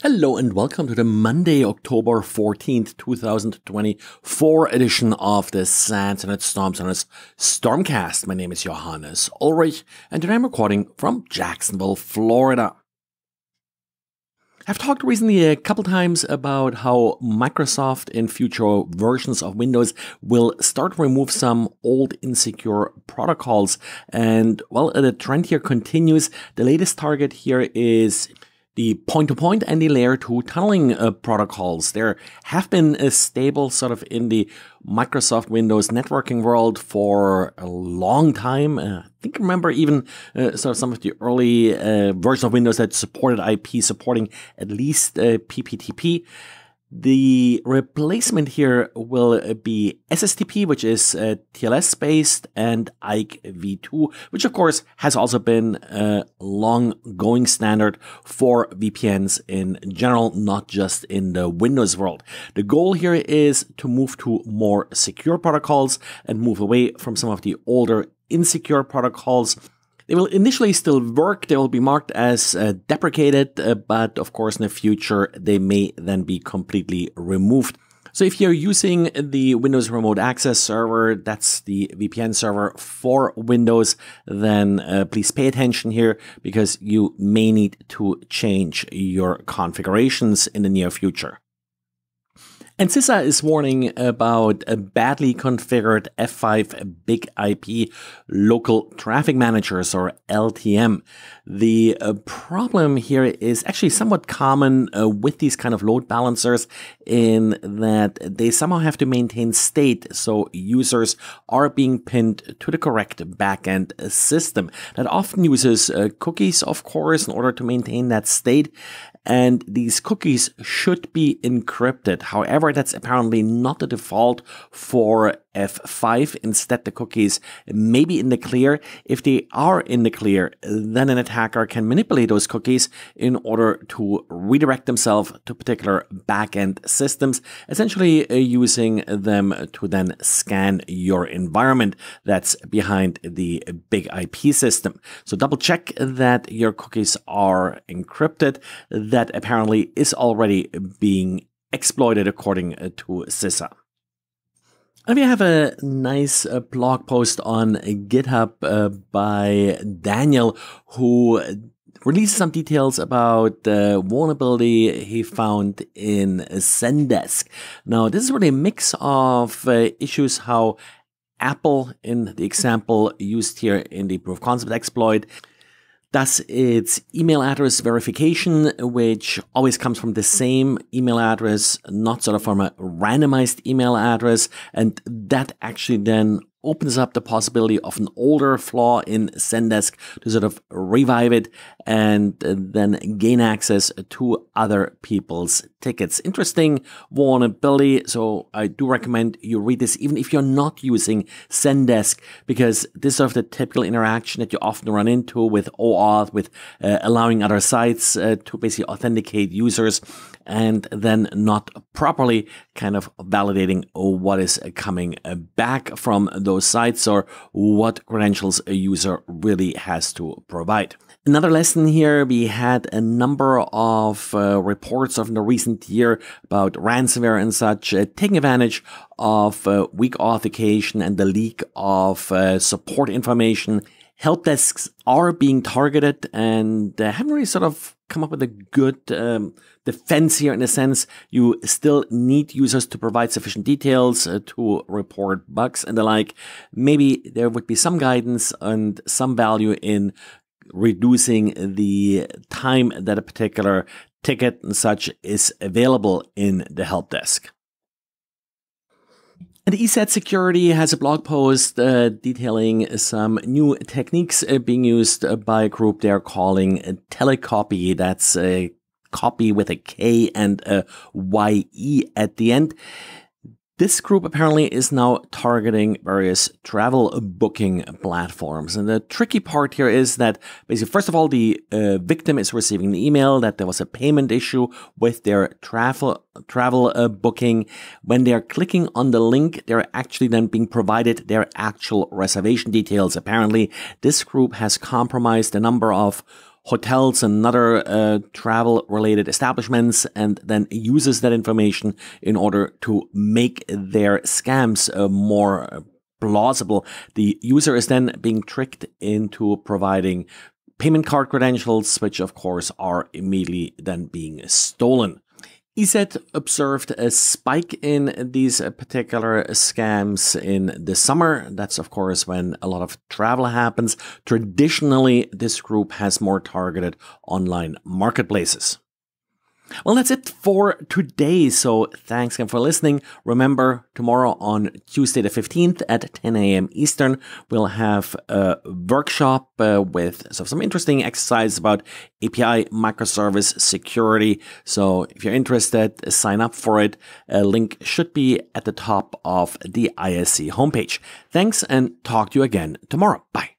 Hello and welcome to the Monday, October 14th, 2024 edition of the SANS Internet Storm Center's Stormcast. My name is Johannes Ulrich and today I'm recording from Jacksonville, Florida. I've talked recently a couple times about how Microsoft in future versions of Windows will start to remove some old insecure protocols. And well, the trend here continues. The latest target here is the point-to-point and the layer 2 tunneling uh, protocols. There have been a stable sort of in the Microsoft Windows networking world for a long time. Uh, I think I remember even uh, sort of some of the early uh, versions of Windows that supported IP supporting at least uh, PPTP. The replacement here will be SSTP, which is uh, TLS based, and IKE v2, which of course has also been a long going standard for VPNs in general, not just in the Windows world. The goal here is to move to more secure protocols and move away from some of the older insecure protocols they will initially still work. They will be marked as uh, deprecated, uh, but of course in the future they may then be completely removed. So if you're using the Windows Remote Access Server, that's the VPN server for Windows, then uh, please pay attention here because you may need to change your configurations in the near future. And CISA is warning about a badly configured F5 big IP local traffic managers or LTM. The uh, problem here is actually somewhat common uh, with these kind of load balancers in that they somehow have to maintain state. So users are being pinned to the correct backend system that often uses uh, cookies, of course, in order to maintain that state and these cookies should be encrypted. However, that's apparently not the default for F5. Instead, the cookies may be in the clear. If they are in the clear, then an attacker can manipulate those cookies in order to redirect themselves to particular backend systems, essentially uh, using them to then scan your environment that's behind the BIG-IP system. So double check that your cookies are encrypted. That apparently is already being exploited according to CISA. We have a nice uh, blog post on GitHub uh, by Daniel, who released some details about the vulnerability he found in Zendesk. Now, this is really a mix of uh, issues how Apple, in the example used here in the proof of concept exploit, does its email address verification, which always comes from the same email address, not sort of from a randomized email address. And that actually then opens up the possibility of an older flaw in Zendesk to sort of revive it and then gain access to other people's tickets. Interesting vulnerability. So I do recommend you read this, even if you're not using Zendesk, because this is sort of the typical interaction that you often run into with OAuth, with uh, allowing other sites uh, to basically authenticate users and then not properly kind of validating what is coming back from those sites or what credentials a user really has to provide. Another lesson here, we had a number of uh, reports of the recent year about ransomware and such, uh, taking advantage of uh, weak authentication and the leak of uh, support information. Help desks are being targeted and uh, haven't really sort of come up with a good um, defense here in a sense. You still need users to provide sufficient details uh, to report bugs and the like. Maybe there would be some guidance and some value in reducing the time that a particular ticket and such is available in the help desk. And ESET Security has a blog post uh, detailing some new techniques uh, being used by a group they're calling Telekopye. That's a copy with a K and a YE at the end. This group apparently is now targeting various travel booking platforms. And the tricky part here is that basically, first of all, the uh, victim is receiving the email that there was a payment issue with their travel travel uh, booking. When they're clicking on the link, they're actually then being provided their actual reservation details. Apparently, this group has compromised a number of hotels and other uh, travel related establishments and then uses that information in order to make their scams uh, more plausible. The user is then being tricked into providing payment card credentials, which of course are immediately then being stolen. ESET observed a spike in these particular scams in the summer. That's, of course, when a lot of travel happens. Traditionally, this group has more targeted online marketplaces. Well, that's it for today. So thanks again for listening. Remember, tomorrow on Tuesday the 15th at 10 a.m. Eastern, we'll have a workshop uh, with so some interesting exercises about API microservice security. So if you're interested, sign up for it. A link should be at the top of the ISC homepage. Thanks and talk to you again tomorrow. Bye.